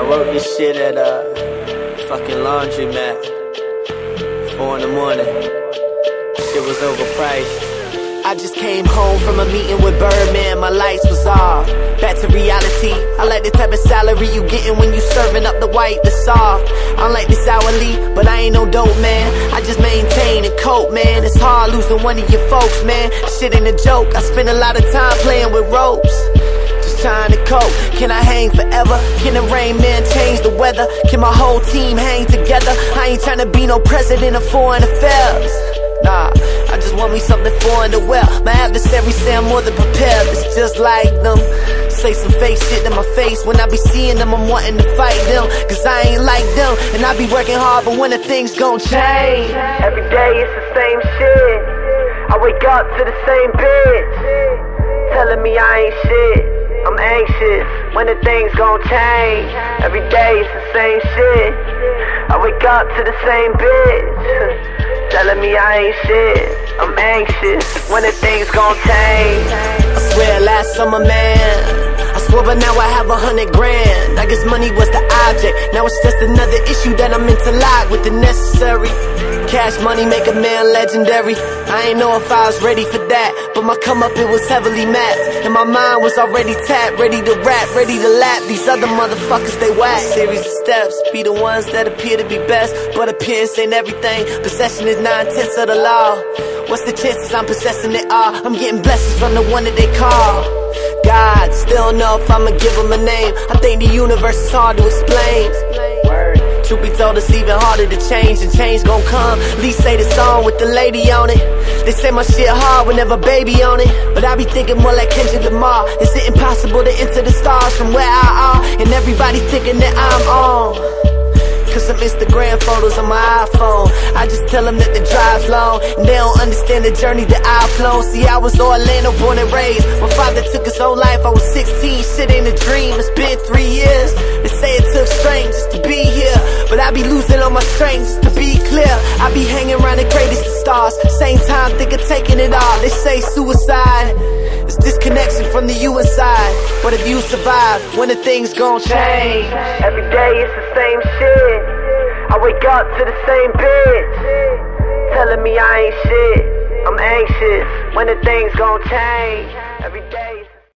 I wrote this shit at a fucking laundromat. Four in the morning. Shit was overpriced. I just came home from a meeting with Birdman, my lights was off. Back to reality, I like the type of salary you getting when you serving up the white, the soft. I like this hourly, but I ain't no dope man. I just maintain and cope, man. It's hard losing one of your folks, man. Shit ain't a joke, I spend a lot of time playing with ropes. Cope. Can I hang forever? Can the rain man change the weather? Can my whole team hang together? I ain't trying to be no president of foreign affairs. Nah, I just want me something foreign to wear. My adversaries say I'm more than prepared. It's just like them. Say some fake shit in my face. When I be seeing them, I'm wanting to fight them. Cause I ain't like them. And I be working hard, but when the things gon' change. Every day it's the same shit. I wake up to the same bitch. Telling me I ain't shit. Anxious when the things gon' change. Every day it's the same shit. I wake up to the same bitch. Telling me I ain't shit. I'm anxious when the things gon' change. I swear last summer, man. Swore, but now I have a hundred grand. I guess money was the object. Now it's just another issue that I'm lie with the necessary. Cash money make a man legendary. I ain't know if I was ready for that, but my come up it was heavily mapped, and my mind was already tapped, ready to rap, ready to lap. These other motherfuckers they whack. Series of steps be the ones that appear to be best, but appearance ain't everything. Possession is nine tenths of the law. Chances I'm possessing it all? I'm getting blessings from the one that they call. God, still know if I'ma give him a name. I think the universe is hard to explain. Truth be told, it's even harder to change, and change gon' come. Lee say the song with the lady on it. They say my shit hard whenever baby on it. But I be thinking more like Kendrick Lamar. Is it impossible to enter the stars from where I are? And everybody thinking that I'm on. Cause some Instagram photos on my iPhone. Tell them that the drive's long. And they don't understand the journey that I've flown. See, I was Orlando born and raised. My father took his whole life. I was 16, shit ain't a dream. It's been three years. They say it took strength just to be here. But I be losing all my strength just to be clear. I be hanging around the greatest of stars. Same time, think of taking it all. They say suicide. It's disconnection from the you inside. But if you survive, when the things gon' change. Every day it's the same shit. I wake up to the same bitch. Telling me I ain't shit. I'm anxious when the things gon' change. Every day